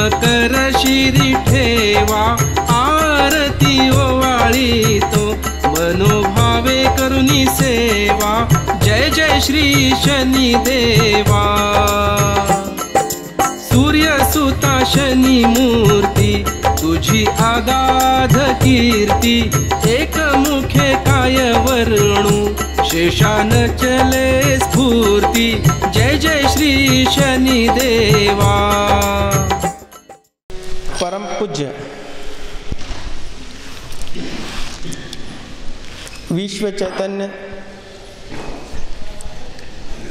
मकर शिरी ठेवा आरती ओवाळी तो मनोभावे करुणी सेवा. जय जय श्री शनी देवा. सूर्य सुता शनी मूर्ती तुझी आगाध कीर्ती एक मुखे काय वर्णू शेषान चले स्फूर्ती. जय जय श्री शनी देवा. पूज्य विश्व चैतन्य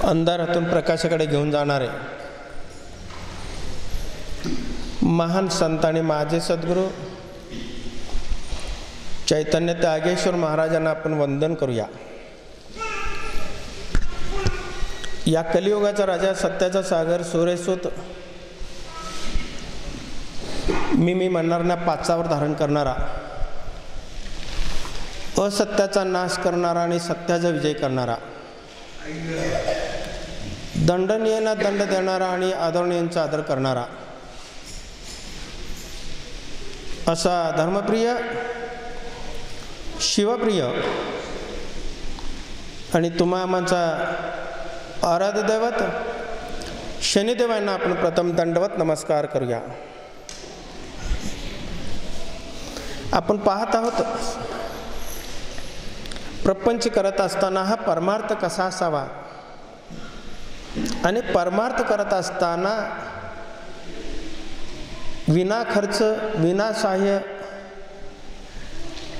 अंधारातून प्रकाशाकडे घेऊन जाणारे महान संत आणि माझे सद्गुरू चैतन्य त्यागेश्वर महाराजांना आपण वंदन करूया. या कलियुगाचा राजा सत्याचा सागर सुरेसूत मी मी म्हणणाऱ्या पाचावर धारण करणारा. असत्याचा नाश करणारा आणि सत्याचा विजय करणारा. दंडनीयांना दंड देणारा आणि आदरणीयांचा आदर करणारा. असा धर्मप्रिय शिवप्रिय आणि तुम्हा आमचा आराध्य दैवत शनिदेवांना आपण प्रथम दंडवत नमस्कार करूया. आपण पाहत आहोत. प्रपंच करत असताना हा परमार्थ कसा असावा? आणि परमार्थ करत असताना विना खर्च विना सहाय्य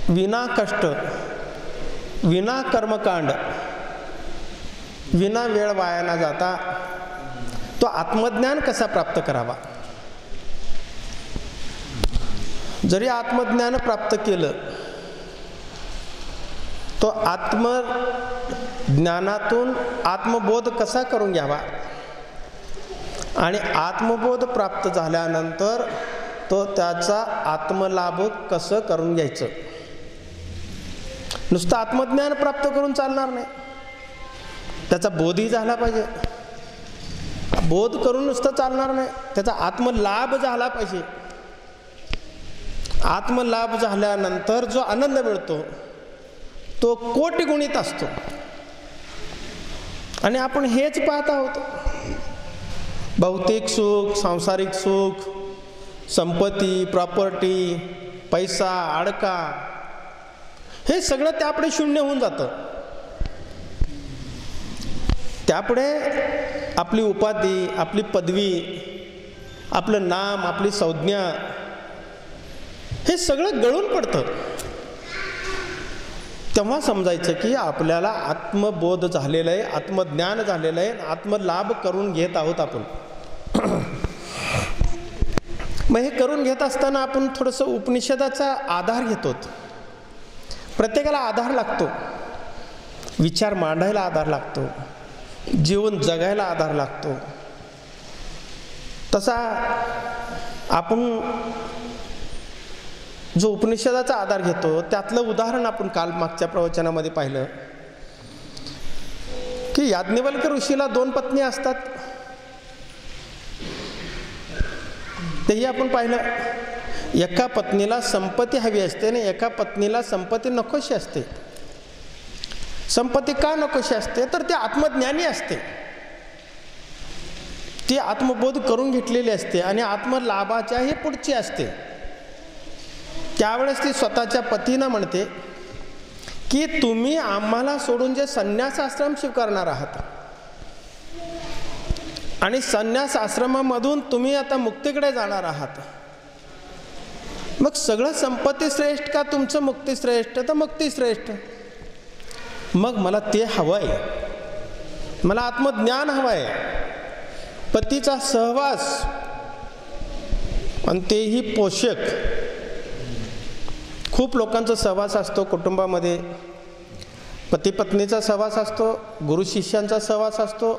विना कष्ट विना कर्मकांड विना वेळ वाया न जाता तो आत्मज्ञान कसा प्राप्त करावा? जरी आत्मज्ञान प्राप्त केलं तो आत्मज्ञानातून आत्मबोध कसा करून घ्यावा? आणि आत्मबोध प्राप्त झाल्यानंतर तो त्याचा आत्मलाभ कसं करून घ्यायचं? नुसतं आत्मज्ञान प्राप्त करून चालणार नाही. त्याचा बोधही झाला पाहिजे. बोध करून नुसतं चालणार नाही. त्याचा आत्मलाभ झाला पाहिजे. आत्मलाभ झाल्यानंतर जो आनंद मिळतो तो कोटी गुणित असतो. आणि आपण हेच पाहत आहोत. भौतिक सुख सांसारिक सुख संपत्ती प्रॉपर्टी पैसा अडका हे सगळं त्यापुढे शून्य होऊन जातं. त्यापुढे आपली उपाधी आपली पदवी आपलं नाम आपली संज्ञा हे सगळं गळून पडतं. तेव्हा समजायचं की आपल्याला आत्मबोध झालेलं आहे आत्मज्ञान झालेलं आहे आत्मलाभ करून घेत आहोत आपण. मग हे करून घेत असताना आपण थोडंसं उपनिषदाचा आधार घेतो. प्रत्येकाला आधार लागतो. विचार मांडायला आधार लागतो. जीवन जगायला आधार लागतो. तसा आपण जो उपनिषदाचा आधार घेतो त्यातलं उदाहरण आपण काल मागच्या प्रवचनामध्ये पाहिलं. की याज्ञवल्क ऋषीला दोन पत्नी असतात. तेही आपण पाहिलं. एका पत्नीला संपत्ती हवी असते आणि एका पत्नीला संपत्ती नकोशी असते. संपत्ती का नकोशी असते? तर ती आत्मज्ञानी असते. ती आत्मबोध करून घेतलेली असते आणि आत्मलाभाच्याही पुढची असते. त्यावेळेस ती स्वतःच्या पतीनं म्हणते की तुम्ही आम्हाला सोडून जे संन्यास आश्रम स्वीकारणार आहात. आणि संन्यास आश्रमामधून तुम्ही आता मुक्तीकडे जाणार आहात. मग सगळं संपत्ती श्रेष्ठ का तुमचं मुक्ती श्रेष्ठ? तर मुक्ती श्रेष्ठ. मग मला ते हवंय. मला आत्मज्ञान हवंय. पतीचा सहवास. आणि तेही पोषक. खूप लोकांचा सहवास असतो कुटुंबामध्ये. पती पत्नीचा सहवास असतो गुरु शिष्यांचा सहवास असतो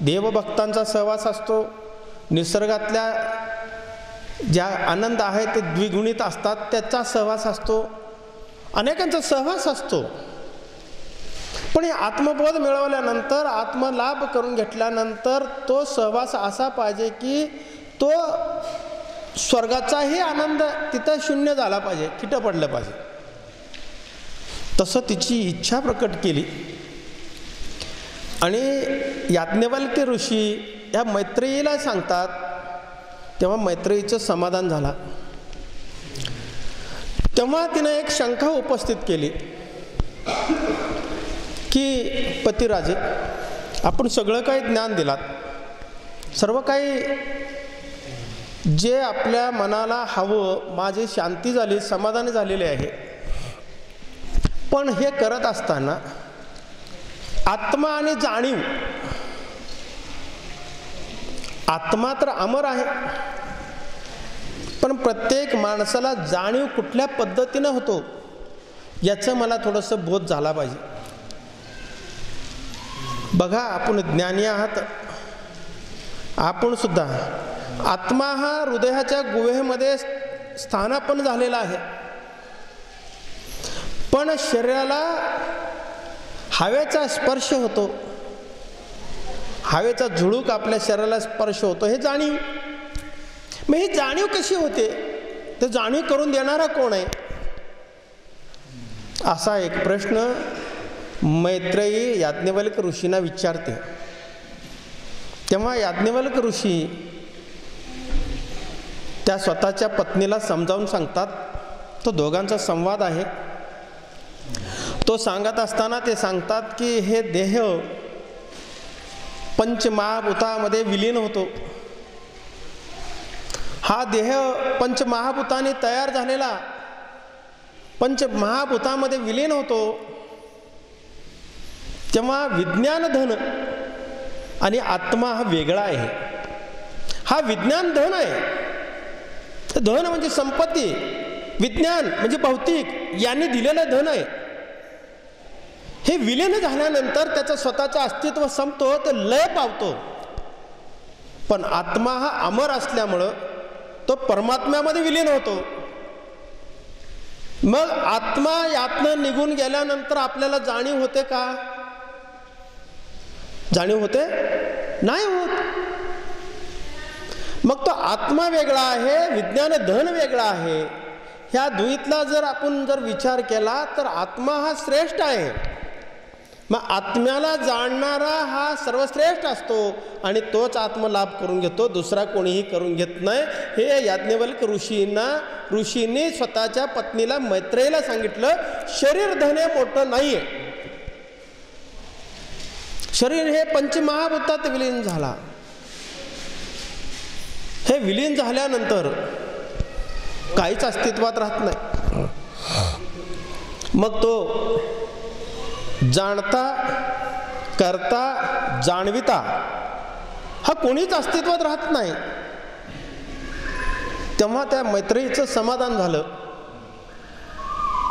देवभक्तांचा सहवास असतो. निसर्गातल्या ज्या आनंद आहे ते द्विगुणित असतात त्याचा सहवास असतो. अनेकांचा सहवास असतो. पण हे आत्मबोध मिळवल्यानंतर आत्मलाभ करून घेतल्यानंतर तो सहवास असा पाहिजे की तो स्वर्गाचाही आनंद तिथं शून्य झाला पाहिजे किटं पडलं पाहिजे. तसं तिची इच्छा प्रकट केली. आणि याज्ञवल्क्य ऋषी या मैत्रेयीला सांगतात तेव्हा मैत्रेयीचं समाधान झाला. तेव्हा तिनं एक शंका उपस्थित केली की पतिराजे आपण सगळं काही ज्ञान दिलात सर्व काही जे आपल्या मनाला हवं माझी शांती झाली समाधान झालेले आहे. पण हे करत असताना आत्मा आणि जाणीव आत्मा तर अमर आहे पण प्रत्येक माणसाला जाणीव कुठल्या पद्धतीनं होतो याचं मला थोडंसं बोध झाला पाहिजे. बघा आपण ज्ञानी आहात. आपण सुद्धा आत्मा हा हृदयाच्या गुहेमध्ये स्थानापन झालेला आहे. पण शरीराला हवेचा स्पर्श होतो. हवेचा झुळूक आपल्या शरीराला स्पर्श होतो हे जाणीव. मग ही जाणीव कशी होते? ते जाणीव करून देणारा कोण आहे? असा एक प्रश्न मैत्रेयी याज्ञवल्क ऋषींना विचारते. तेव्हा याज्ञवल्क ऋषी त्या स्वतःच्या पत्नीला समजावून सांगतात तो दोघांचा संवाद आहे. तो सांगत असताना ते सांगतात की हे देह पंचमहाभूतामध्ये विलीन होतो. हा देह पंचमहाभूताने तयार झालेला पंचमहाभूतामध्ये विलीन होतो. तेव्हा विज्ञान धन आणि आत्मा हा वेगळा आहे. हा विज्ञान धन आहे. तर धन म्हणजे संपत्ती विज्ञान म्हणजे भौतिक यांनी दिलेलं धन आहे. हे विलीन झाल्यानंतर त्याचं स्वतःचं अस्तित्व संपतो तर लय पावतो. पण आत्मा हा अमर असल्यामुळं तो परमात्म्यामध्ये विलीन होतो. मग आत्मा यातनं निघून गेल्यानंतर आपल्याला जाणीव होते का? जाणीव होते? नाही होत. मग तो आत्मा वेगळा आहे विज्ञान धन वेगळा आहे. ह्या दुईतला जर आपण जर विचार केला तर आत्मा हा श्रेष्ठ आहे. मग आत्म्याला जाणणारा हा सर्वश्रेष्ठ असतो आणि तोच आत्मलाभ करून घेतो दुसरा कोणीही करून घेत नाही. हे याज्ञवल्क ऋषींना ऋषींनी स्वतःच्या पत्नीला मैत्रेला सांगितलं शरीर धने मोठं आहे शरीर हे पंचमहाभूतात विलीन झाला. हे विलीन झाल्यानंतर काहीच अस्तित्वात राहत नाही. मग तो जाणता करता जाणविता हा कोणीच अस्तित्वात राहत नाही. तेव्हा त्या मैत्रीचं समाधान झालं.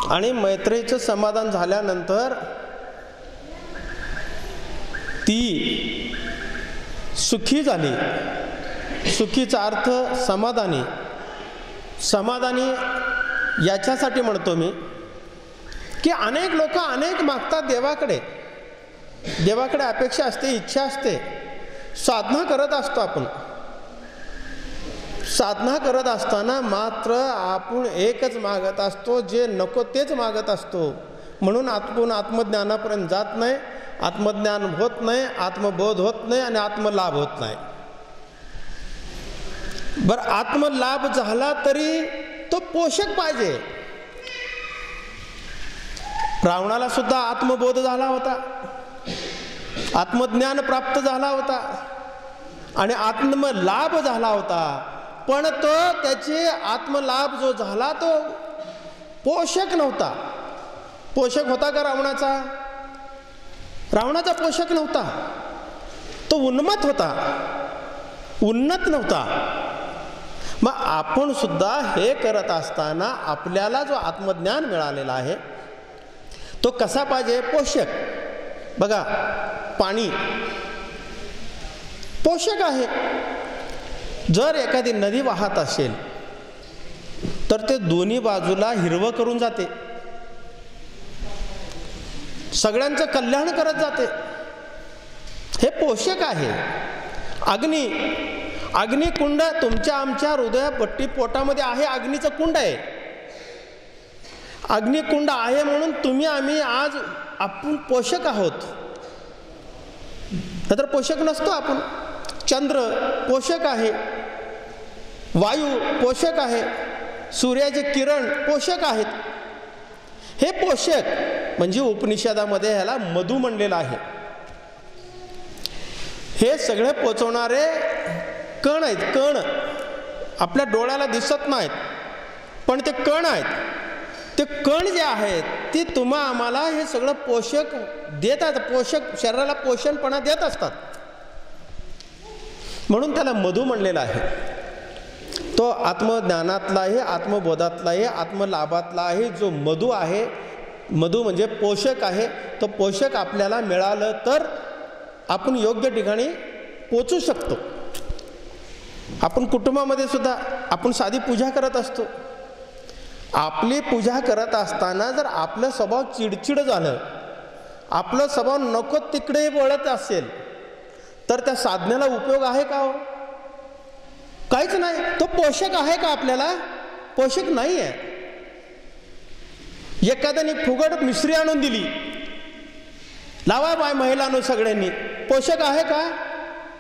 आणि मैत्रीचं समाधान झाल्यानंतर ती सुखी झाली. सुखीचा अर्थ समाधानी. समाधानी याच्यासाठी म्हणतो मी की अनेक लोक अनेक मागतात देवाकडे. देवाकडे अपेक्षा असते इच्छा असते. साधना करत असतो आपण. साधना करत असताना मात्र आपण एकच मागत असतो जे नको तेच मागत असतो. म्हणून आपण आत्मज्ञानापर्यंत जात नाही आत्मज्ञान होत नाही आत्मबोध होत नाही आणि आत्मलाभ होत नाही. बरं आत्मलाभ झाला तरी तो पोषक पाहिजे. रावणाला सुद्धा आत्मबोध झाला होता. आत्मज्ञान प्राप्त झाला होता. आणि आत्मलाभ झाला होता. पण तो त्याचे आत्मलाभ जो झाला तो पोषक नव्हता. पोषक होता का रावणाचा? रावणाचा पोषक नव्हता. तो उन्मत होता. उन्नत नव्हता. मग आपण सुद्धा हे करत असताना आपल्याला जो आत्मज्ञान मिळालेला आहे तो कसा पाहिजे? पोषक. बघा पाणी. पोषक आहे. जर एखादी नदी वाहत असेल तर ते दोन्ही बाजूला हिरवं करून जाते. सगळ्यांचं कल्याण करत जाते. हे पोषक आहे. अग्नी. अग्निकुंड तुमच्या आमच्या हृदयपट्टी पोटामध्ये आहे अग्नीचं कुंड आहे. अग्निकुंड आहे म्हणून तुम्ही आम्ही आज आपण पोषक आहोत. तर पोषक नसतो आपण. चंद्र पोषक आहे. वायू पोषक आहे. सूर्याचे किरण पोषक आहेत. हे पोषक म्हणजे उपनिषदामध्ये ह्याला मधू म्हणलेलं आहे. हे सगळे पोचवणारे कण आहेत कण. आपल्या डोळ्याला दिसत नाहीत पण ते कण आहेत. ते कण जे आहेत ते तुम्हा आम्हाला हे सगळं पोषक देतात पोषक शरीराला पोषणपणा देत असतात. म्हणून त्याला मधू म्हणलेला आहे. तो आत्मज्ञानातलाही आत्मबोधातलाही आत्मलाभातला आहे जो मधू आहे मधू म्हणजे पोषक आहे तो पोषक आपल्याला मिळालं तर आपण योग्य ठिकाणी पोचू शकतो. आपण कुटुंबामध्ये सुद्धा आपण साधी पूजा करत असतो. आपली पूजा करत असताना जर आपला स्वभाव चिडचिड झालं आपला स्वभाव नको तिकडे वळत असेल तर त्या साधनेला उपयोग आहे का हो? काहीच नाही. तो पोषक आहे का आपल्याला? पोषक नाही आहे एखाद्याने फुगड मिश्री आणून दिली. लावा बाय महिलांनो सगळ्यांनी. पोषक आहे का?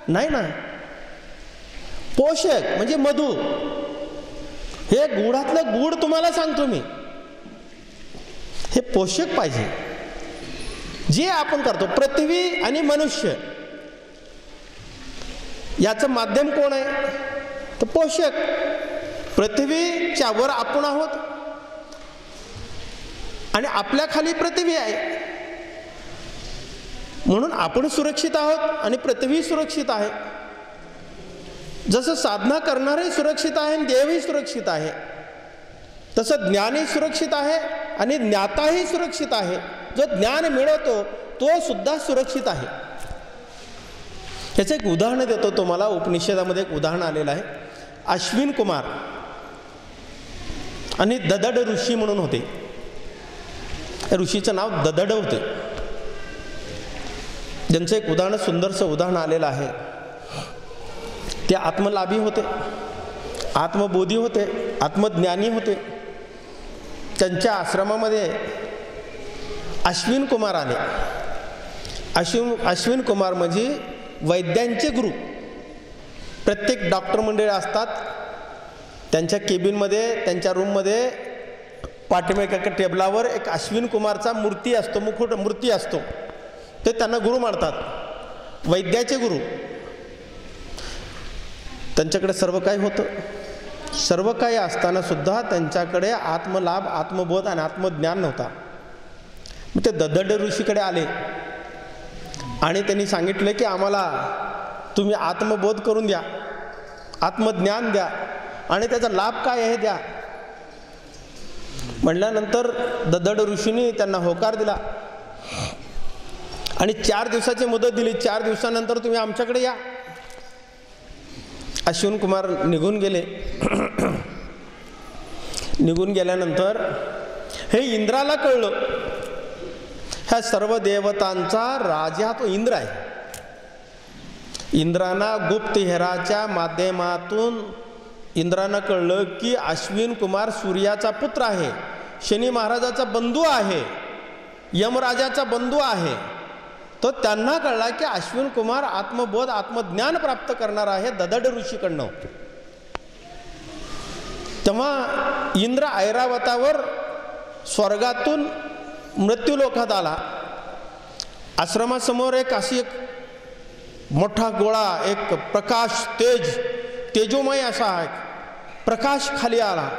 नाही ना. पोषक म्हणजे मधु. हे गुळातलं गुड तुम्हाला सांगतो मी. हे पोषक पाहिजे. जे आपण करतो पृथ्वी आणि मनुष्य. याचं माध्यम कोण आहे? तर पोषक. पृथ्वीच्या वर आपण आहोत. आणि आपल्या खाली पृथ्वी आहे. म्हणून आपण सुरक्षित आहोत आणि पृथ्वी सुरक्षित आहे. जसं साधना करणारही सुरक्षित आहे आणि देवही सुरक्षित आहे तसं ज्ञानही सुरक्षित आहे आणि ज्ञाताही सुरक्षित आहे. जो ज्ञान मिळवतो तो सुद्धा सुरक्षित आहे. याचं एक उदाहरण देतो तुम्हाला उपनिषदामध्ये एक उदाहरण आलेलं आहे. अश्विन कुमार आणि ददड ऋषी म्हणून होते. ऋषीचं नाव ददड होते. ज्यांचं एक उदाहरण सुंदरसं उदाहरण आलेलं आहे. ते आत्मलाभी होते आत्मबोधी होते आत्मज्ञानी होते. त्यांच्या आश्रमामध्ये अश्विन कुमार आले. अश्विन अश्विन कुमार म्हणजे वैद्यांचे गुरु. प्रत्येक डॉक्टर मंडळी असतात. त्यांच्या केबिनमध्ये त्यांच्या रूममध्ये पाठीमागे टेबलावर एक अश्विन कुमारचा मूर्ती असतो मुकुट मूर्ती असतो. ते त्यांना गुरु मानतात. वैद्याचे गुरु. त्यांच्याकडे सर्व काही होतं? सर्व काही असताना सुद्धा त्यांच्याकडे आत्मलाभ आत्मबोध आणि आत्मज्ञान नव्हता. मग ते ददड ऋषीकडे आले. आणि त्यांनी सांगितलं की आम्हाला तुम्ही आत्मबोध करून द्या आत्मज्ञान द्या आणि त्याचा लाभ काय आहे द्या. म्हणल्यानंतर ददड ऋषीने त्यांना होकार दिला. आणि चार दिवसाची मुदत दिली. चार दिवसानंतर तुम्ही आमच्याकडे या. अश्विन कुमार निघून गेले. निघून गेल्यानंतर हे इंद्राला कळलं. ह्या सर्व देवतांचा राजा तो इंद्र आहे. इंद्राना गुप्तहेराच्या माध्यमातून इंद्रानं कळलं की अश्विन कुमार सूर्याचा पुत्र आहे. शनी महाराजाचा बंधू आहे. यमराजाचा बंधू आहे. तो त्यांना कळला की अश्विन कुमार आत्मबोध आत्मज्ञान प्राप्त करणार आहे ददड ऋषीकडनं. तेव्हा इंद्र ऐरावतावर स्वर्गातून मृत्यूलोकात आला. आश्रमासमोर एक अशी एक मोठा गोळा एक प्रकाश तेज तेजोमय असा आहे प्रकाश खाली आला.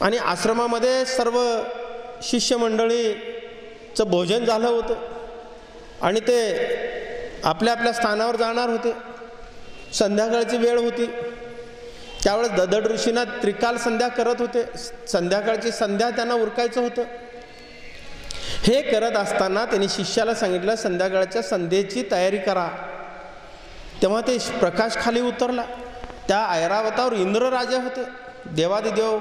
आणि आश्रमामध्ये सर्व शिष्यमंडळीचं भोजन झालं होतं. आणि ते आपल्या आपल्या स्थानावर जाणार होते. संध्याकाळची वेळ होती. त्यावेळेस ददड ऋषींना त्रिकाल संध्या करत होते. संध्याकाळची संध्या त्यांना उरकायचं होतं. हे करत असताना त्यांनी शिष्याला सांगितलं संध्याकाळच्या संध्येची तयारी करा. तेव्हा ते प्रकाश खाली उतरला. त्या ऐरावतावर इंद्र राजा होते. देवादिदेव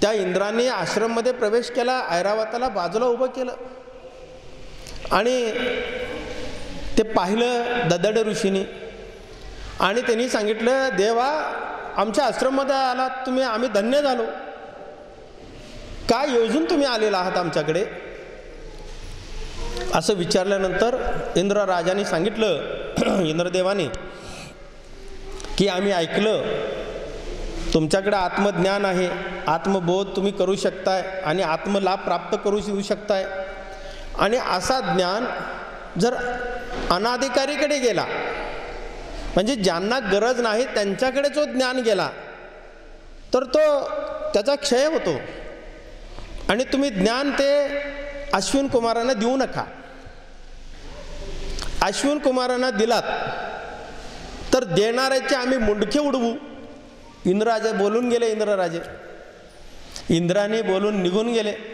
त्या इंद्राने आश्रममध्ये प्रवेश केला ऐरावताला बाजूला उभं केलं. आणि ते पाहिलं ददड ऋषीने. आणि त्यांनी सांगितलं देवा आमच्या आश्रममध्ये आलात तुम्ही आम्ही धन्य झालो. काय योजून तुम्ही आलेला आहात आमच्याकडे? असं विचारल्यानंतर इंद्र राजाने सांगितलं इंद्रदेवाने की आम्ही ऐकलं तुमच्याकडे आत्मज्ञान आहे. आत्मबोध तुम्ही करू शकताय आणि आत्मलाभ प्राप्त करू शकताय. आणि असा ज्ञान जर अनाधिकारीकडे गेला म्हणजे ज्यांना गरज नाही त्यांच्याकडे जो ज्ञान गेला तर तो त्याचा क्षय होतो. आणि तुम्ही ज्ञान ते अश्विन कुमारांना देऊ नका. अश्विन कुमारांना दिलात तर देणाऱ्याचे आम्ही मुंडके उडवू. इंद्राजे बोलून गेले इंद्रराजे. इंद्राने बोलून निघून गेले.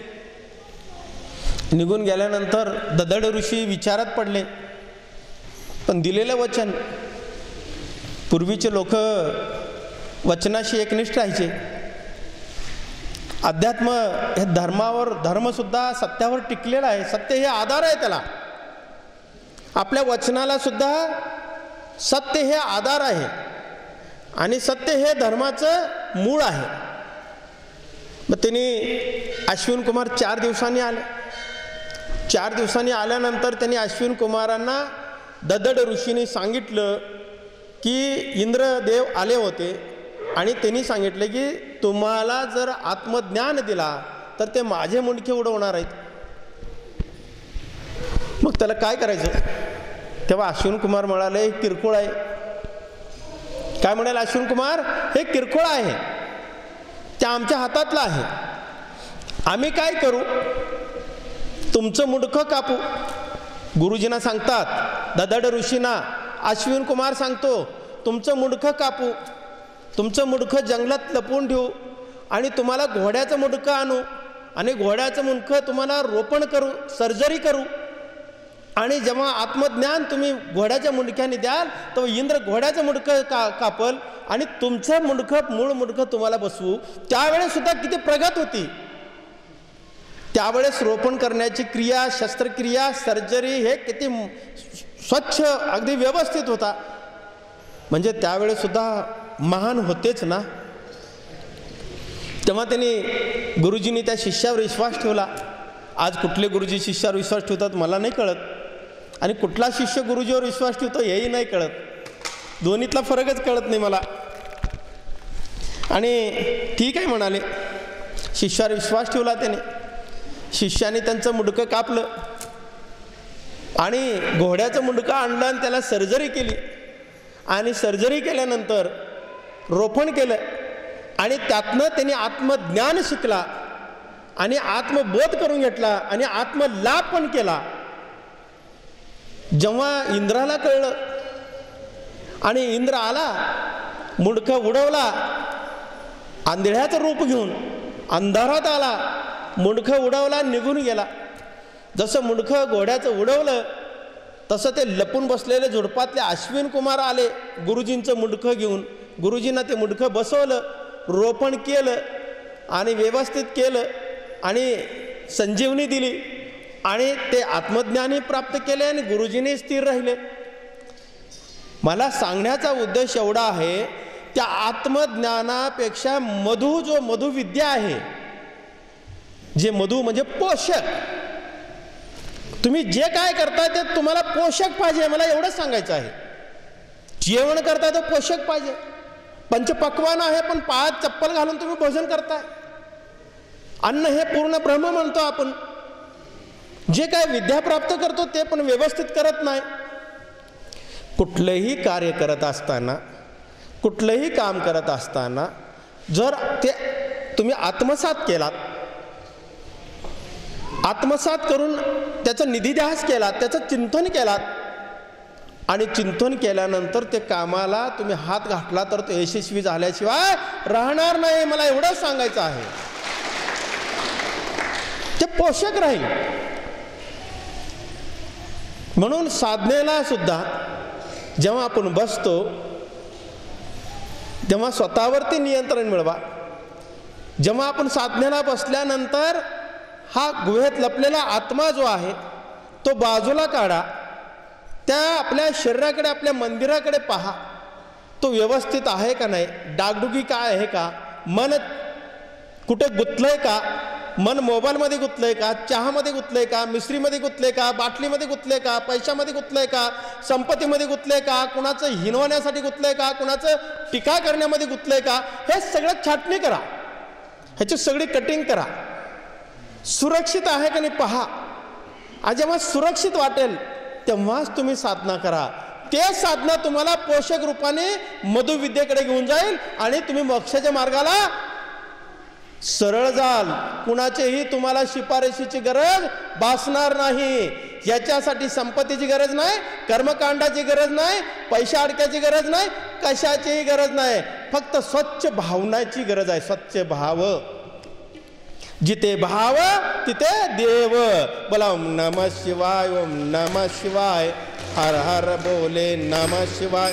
निघून गेल्यानंतर ददड ऋषी विचारात पडले. पण दिलेलं वचन पूर्वीचे लोक वचनाशी एकनिष्ठ राहायचे. अध्यात्म हे धर्मावर धर्मसुद्धा सत्यावर टिकलेला आहे. सत्य हे आधार आहे त्याला. आपल्या वचनाला सुद्धा सत्य हे आधार आहे. आणि सत्य हे धर्माचं मूळ आहे. मग त्यांनी अश्विन कुमार चार दिवसांनी आले. चार दिवसांनी आल्यानंतर त्यांनी अश्विन कुमारांना ददड ऋषीने सांगितलं की इंद्रदेव आले होते आणि त्यांनी सांगितले की तुम्हाला जर आत्मज्ञान दिला तर ते माझे मुंडके उडवणार आहेत. मग त्याला काय करायचं? तेव्हा अश्विन कुमार म्हणाले "हे किरकोळ आहे. काय म्हणाल अश्विन कुमार? हे किरकोळ आहे. ते आमच्या हातातलं आहे. आम्ही काय करू? तुमचं मुडखं कापू. गुरुजींना सांगतात ददड ऋषींना अश्विन कुमार सांगतो तुमचं मुडखं कापू. तुमचं मुडखं जंगलात लपवून ठेवू. आणि तुम्हाला घोड्याचं मुडखं आणू. आणि घोड्याचं मुडखं तुम्हाला रोपण करू सर्जरी करू. आणि जेव्हा आत्मज्ञान तुम्ही घोड्याच्या मुंडक्याने द्याल तर इंद्र घोड्याचं मुडखं का कापल. आणि तुमचं मुडखं मूळ मुडखं तुम्हाला बसवू. त्यावेळेस सुद्धा किती प्रगत होती. त्यावेळेस रोपण करण्याची क्रिया शस्त्रक्रिया सर्जरी हे किती स्वच्छ अगदी व्यवस्थित होता. म्हणजे त्यावेळेस सुद्धा महान होतेच ना? तेव्हा त्यांनी गुरुजींनी त्या शिष्यावर विश्वास ठेवला. आज कुठले गुरुजी शिष्यावर विश्वास ठेवतात मला नाही कळत. आणि कुठला शिष्य गुरुजीवर विश्वास ठेवतो हेही नाही कळत. दोन्हीतला फरकच कळत नाही मला. आणि ठीक आहे म्हणाले. शिष्यावर विश्वास ठेवला त्याने. शिष्याने त्यांचं मुडकं कापलं. आणि घोड्याचं मुंडकं आणलं आणि त्याला सर्जरी केली. आणि सर्जरी केल्यानंतर रोपण केलं. आणि त्यातनं त्यांनी आत्मज्ञान शिकला. आणि आत्मबोध करून घेतला आणि आत्मलाभ पण केला. जेव्हा इंद्राला कळलं आणि इंद्र आला मुंडकं उडवला आंधळ्याचं रूप घेऊन अंधारात आला मुंडखं उडवला निघून गेला. जसं मुंडखं घोड्याचं उडवलं तसं ते लपून बसलेले झुडपातले अश्विन कुमार आले गुरुजींचं मुंडखं घेऊन. गुरुजींना ते मुंडखं बसवलं रोपण केलं आणि व्यवस्थित केलं आणि संजीवनी दिली आणि ते आत्मज्ञानही प्राप्त केले आणि गुरुजींनी स्थिर राहिले. मला सांगण्याचा उद्देश एवढा आहे त्या आत्मज्ञानापेक्षा मधु जो मधुविद्या आहे जे मधु म्हणजे पोषक. तुम्ही जे काय करताय ते तुम्हाला पोषक पाहिजे मला एवढंच सांगायचं आहे. जेवण करताय तर पोषक पाहिजे. पंचपक्वान आहे पण पायात चप्पल घालून तुम्ही भोजन करताय. अन्न हे पूर्ण ब्रह्म म्हणतो आपण. जे काय विद्या प्राप्त करतो ते पण व्यवस्थित करत नाही. कुठलंही कार्य करत असताना कुठलंही काम करत असताना जर ते तुम्ही आत्मसात केलात आत्मसात करून त्याचा निधीध्यास केलात त्याचं चिंतन केलात. आणि चिंतन केल्यानंतर ते कामाला तुम्ही हात घातला तर तो यशस्वी झाल्याशिवाय राहणार नाही मला एवढंच सांगायचं आहे. ते पोषक राहील. म्हणून साधनेला सुद्धा जेव्हा आपण बसतो तेव्हा स्वतःवरती नियंत्रण मिळवा. जेव्हा आपण साधनेला बसल्यानंतर हा गुहेत लपलेला आत्मा जो आहे तो बाजूला काढा. त्या आपल्या शरीराकडे आपल्या मंदिराकडे पहा. तो व्यवस्थित आहे का नाही? डागडुगी काय आहे का? मन कुठे गुंतलंय का? मन मोबाईलमध्ये गुंतलंय का? चहामध्ये गुंतलंय का? मिश्रीमध्ये गुंतलंय का? बाटलीमध्ये गुंतले का? पैशामध्ये गुंतलंय का? संपत्तीमध्ये गुंतलंय का? कुणाचं हिनवण्यासाठी गुंतलंय का? कुणाचं टीका करण्यामध्ये गुंतलंय का? हे सगळं छाटणी करा. ह्याची सगळी कटिंग करा. सुरक्षित आहे का नाही पहा. आणि जेव्हा सुरक्षित वाटेल तेव्हाच तुम्ही साधना करा. ते साधना तुम्हाला पोषक रूपाने मधुविद्येकडे घेऊन जाईल आणि तुम्ही मोक्षाच्या मार्गाला सरळ जाल. कुणाचेही तुम्हाला शिफारशीची गरज भासणार नाही. याच्यासाठी संपत्तीची गरज नाही कर्मकांडाची गरज नाही पैशा अडक्याची गरज नाही कशाचीही गरज नाही. फक्त स्वच्छ भावनाची गरज आहे स्वच्छ भाव. जिथे भाव तिथे देव. बोला ओम नम शिवाय ओम नम शिवाय. हर हर बोले नम शिवाय.